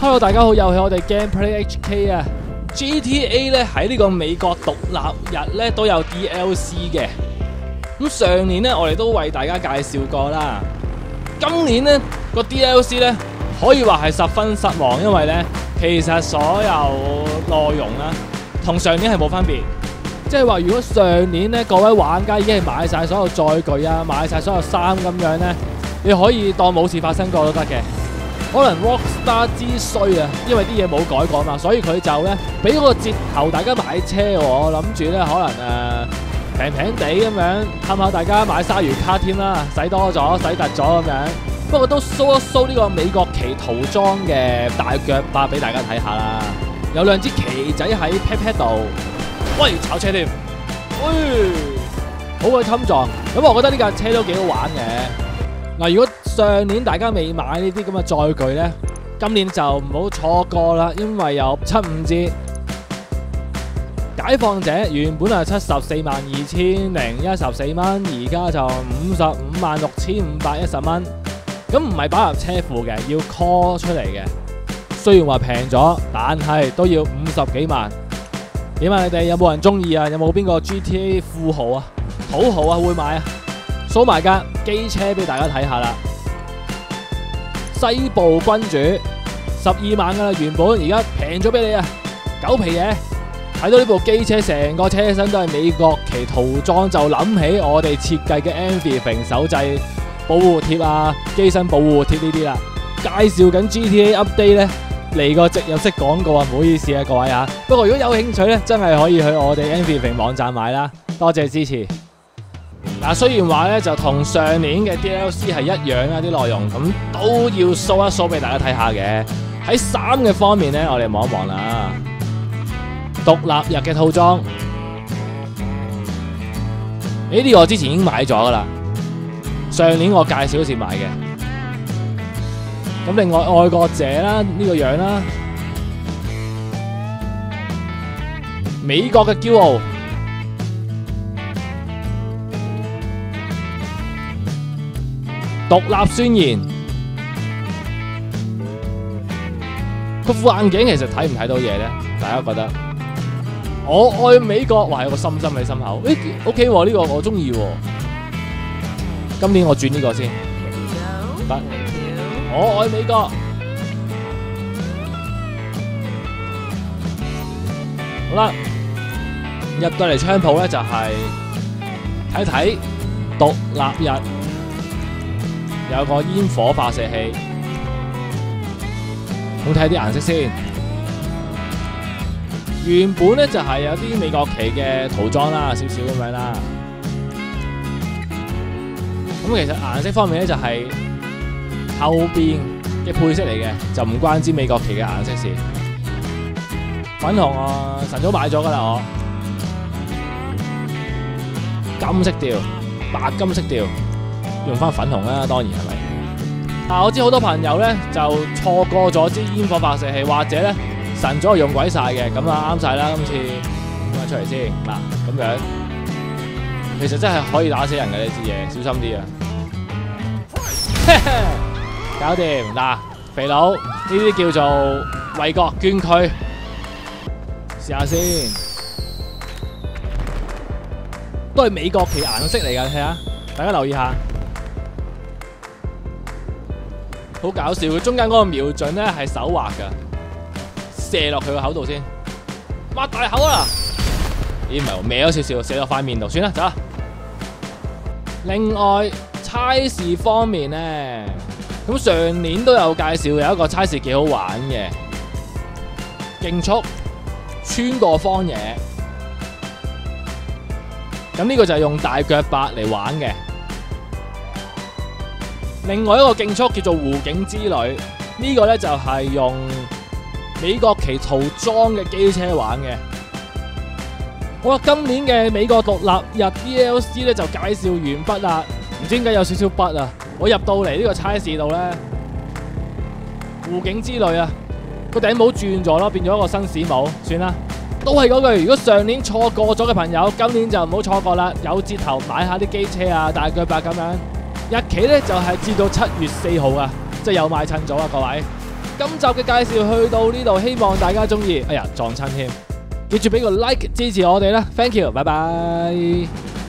Hello，大家好，又係我哋 Gameplay HK 啊！GTA 咧喺呢個美國獨立日咧都有 DLC 嘅。咁上年咧我哋都為大家介紹過啦。今年咧個 DLC 咧可以話係十分失望，因為咧其實所有內容啦同上年係冇分別。即係話，如果上年咧各位玩家已經係買晒所有載具啊，買晒所有衫咁樣咧，你可以當冇事發生過都得嘅。可能 Rockstar 之衰啊，因為啲嘢冇改過嘛，所以佢就咧俾嗰個折頭大家買車喎。我諗住咧可能誒平平地咁樣氹下大家買鯊魚卡添啦，使多咗，使突咗咁樣。不過都 show 一 show 呢個美國旗塗裝嘅大腳八俾大家睇下啦。有兩支旗仔喺 pat pat 度，喂炒車添，喂好鬼襟撞。咁我覺得呢架車都幾好玩嘅。嗱，如果上年大家未買呢啲咁嘅載具呢，今年就唔好錯過啦，因為有七五折。解放者原本係七十四萬二千零一十四蚊，而家就五十五萬六千五百一十蚊。咁唔係擺入車庫嘅，要 call 出嚟嘅。雖然話平咗，但係都要五十幾萬。點啊？你哋有冇人中意啊？有冇邊個 GTA 富豪啊、土豪啊會買啊？數埋架機車俾大家睇下啦。西部君主十二萬噶啦，原本而家平咗俾你啊，狗皮嘢。睇到呢部機車成個車身都係美國旗塗裝，就諗起我哋設計嘅 Everything 手掣保護貼啊、機身保護貼呢啲啦。介紹緊 GTA Update 呢，嚟個植入式廣告啊，唔好意思啊各位啊。不過如果有興趣呢，真係可以去我哋 NVP 網站買啦。多謝支持。嗱，雖然話咧就同上年嘅 DLC 係一樣啊，啲內容咁都要 show 一 show 俾大家睇下嘅。喺衫嘅方面咧，我哋望一望啦。獨立日嘅套裝，呢啲我之前已經買咗噶啦。上年我介紹嗰時買嘅。咁另外愛國者啦，呢個樣啦，美國嘅驕傲。獨立宣言，個副眼鏡其實睇唔睇到嘢咧？大家覺得？我愛美國，哇！有個心心喺心口，誒，OK 喎，呢個我中意喎。今年我轉呢個先，得。我愛美國。好啦，入到嚟槍鋪咧就係睇睇獨立日。有個煙火發射器，咁睇下啲顏色先。原本咧就係有啲美國旗嘅塗裝啦，少少咁樣啦。咁其實顏色方面咧就係後邊嘅配色嚟嘅，就唔關支美國旗嘅顏色事。粉紅啊，晨早買咗噶啦我。金色調，白金色調。用翻粉紅啦，當然係咪？啊，我知好多朋友咧就錯過咗支煙火發射器，或者咧晨早用鬼晒嘅，咁啊啱晒啦！今次咁啊出嚟先嗱，咁樣其實真係可以打死人嘅呢支嘢，小心啲啊！搞掂嗱，肥佬呢啲叫做為國捐軀，試下先，都係美國旗顏色嚟㗎，睇下，大家留意下。好搞笑，佢中間嗰個瞄準咧係手画噶，射落佢個口度先，擘大口啦！咦，唔係歪咗少少，射落塊面度，算啦，走啦。另外差事方面咧，咁上年都有介紹，有一個差事幾好玩嘅，競速穿過荒野，咁呢個就係用大腳八嚟玩嘅。另外一個競速叫做湖景之旅，呢個呢就係用美國旗塗裝嘅機車玩嘅。好啦，今年嘅美國獨立日 DLC 咧就介紹完畢啦，唔知點解有少少筆啊！我入到嚟呢個差事度呢，湖景之旅啊，個頂帽轉咗咯，變咗一個紳士帽，算啦。都係嗰句，如果上年錯過咗嘅朋友，今年就唔好錯過啦，有折頭買下啲機車啊、大腳白咁樣。日期呢就係至到七月四號啊，即係有買趁早啊，各位。今集嘅介紹去到呢度，希望大家中意。哎呀，撞親添，記住俾個 like 支持我哋啦，thank you，拜拜。